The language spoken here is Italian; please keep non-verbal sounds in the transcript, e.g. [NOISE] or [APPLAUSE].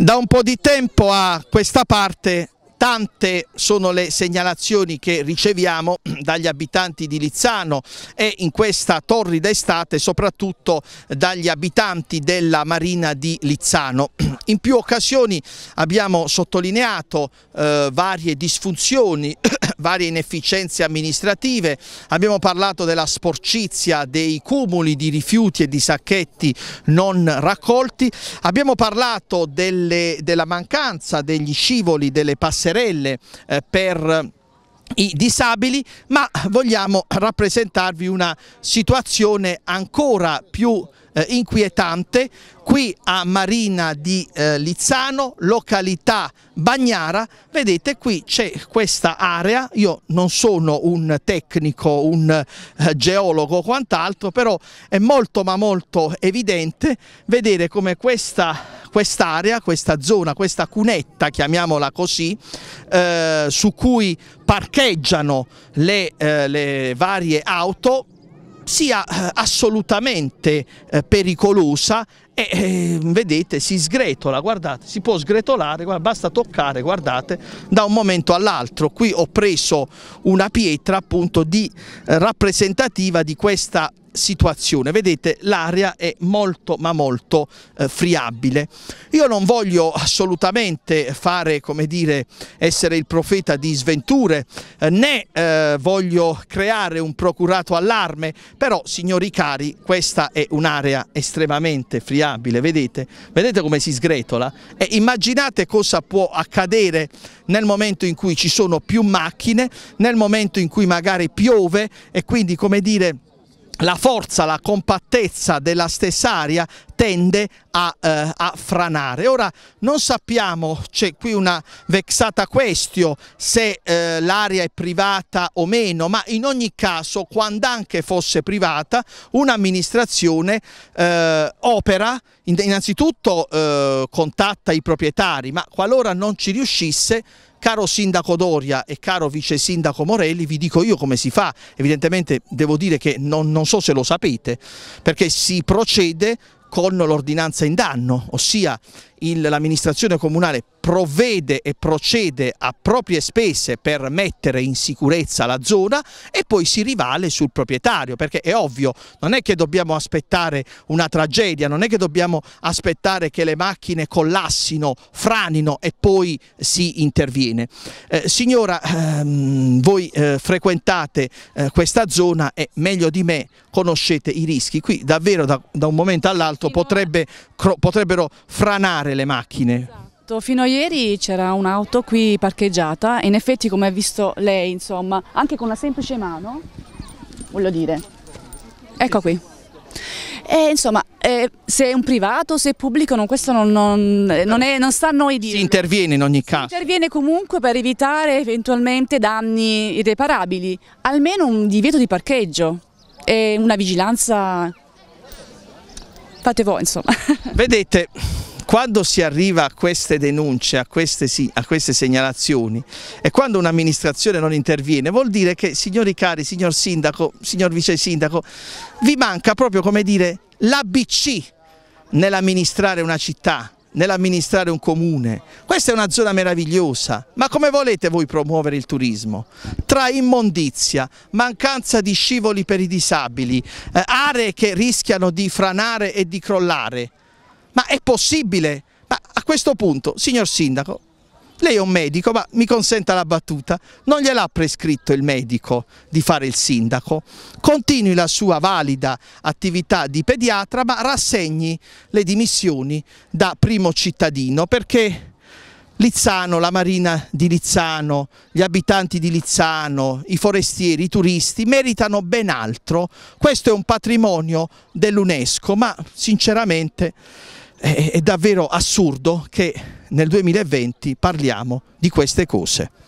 Da un po' di tempo a questa parte Tante sono le segnalazioni che riceviamo [CLEARS THROAT] dagli abitanti di Lizzano e in questa torrida estate soprattutto dagli abitanti della Marina di Lizzano. [CLEARS THROAT] In più occasioni abbiamo sottolineato eh, varie disfunzioni, [CLEARS THROAT] varie inefficienze amministrative, abbiamo parlato della sporcizia dei cumuli di rifiuti e di sacchetti non raccolti, abbiamo parlato delle, della mancanza degli scivoli, delle passerelle passerelle eh, per i disabili, ma vogliamo rappresentarvi una situazione ancora più eh, inquietante. Qui a Marina di eh, Lizzano, località Bagnara, vedete qui c'è questa area, io non sono un tecnico, un eh, geologo o quant'altro, però è molto ma molto evidente vedere come questa quest'area, questa zona, questa cunetta, chiamiamola così, eh, su cui parcheggiano le, eh, le varie auto, sia eh, assolutamente eh, pericolosa e eh, vedete si sgretola, guardate, si può sgretolare, guarda, basta toccare, guardate, da un momento all'altro. Qui ho preso una pietra appunto di eh, rappresentativa di questa situazione. Vedete l'area è molto ma molto eh, friabile. Io non voglio assolutamente fare come dire essere il profeta di sventure eh, né eh, voglio creare un procurato allarme però signori cari questa è un'area estremamente friabile vedete? Vedete come si sgretola? E immaginate cosa può accadere nel momento in cui ci sono più macchine nel momento in cui magari piove e quindi come dire la forza, la compattezza della stessa aria tende a, eh, a franare. Ora non sappiamo, c'è qui una vexata question se eh, l'area è privata o meno, ma in ogni caso quando anche fosse privata un'amministrazione eh, opera, innanzitutto eh, contatta i proprietari, ma qualora non ci riuscisse Caro sindaco Doria e caro vice sindaco Morelli, vi dico io come si fa, evidentemente devo dire che non, non so se lo sapete, perché si procede con l'ordinanza in danno, ossia l'amministrazione comunale provvede e procede a proprie spese per mettere in sicurezza la zona e poi si rivale sul proprietario perché è ovvio non è che dobbiamo aspettare una tragedia non è che dobbiamo aspettare che le macchine collassino franino e poi si interviene. Eh, signora ehm, voi eh, frequentate eh, questa zona e meglio di me conoscete i rischi. Qui davvero da, da un momento all'altro potrebbe, potrebbero franare fermare le macchine. Esatto, fino a ieri c'era un'auto qui parcheggiata, in effetti come ha visto lei, insomma, anche con una semplice mano, voglio dire, ecco qui. E insomma, eh, se è un privato, se è pubblico, non, questo non, non, non, è, non sta a noi dire. Si interviene in ogni caso. Si interviene comunque per evitare eventualmente danni irreparabili, almeno un divieto di parcheggio e una vigilanza. Fate voi, insomma. [LAUGHS] Vedete, quando si arriva a queste denunce, a queste, sì, a queste segnalazioni e quando un'amministrazione non interviene vuol dire che signori cari, signor sindaco, signor vice sindaco, vi manca proprio come dire l'ABC nell'amministrare una città, nell'amministrare un comune. Questa è una zona meravigliosa, ma come volete voi promuovere il turismo? Tra immondizia, mancanza di scivoli per i disabili, eh, aree che rischiano di franare e di crollare, ma è possibile? Ma a questo punto, signor Sindaco, lei è un medico, ma mi consenta la battuta, non gliel'ha prescritto il medico di fare il sindaco, continui la sua valida attività di pediatra, ma rassegni le dimissioni da primo cittadino, perché Lizzano, la marina di Lizzano, gli abitanti di Lizzano, i forestieri, i turisti meritano ben altro, questo è un patrimonio dell'UNESCO, ma sinceramente è, davvero assurdo che nel 2020 parliamo di queste cose.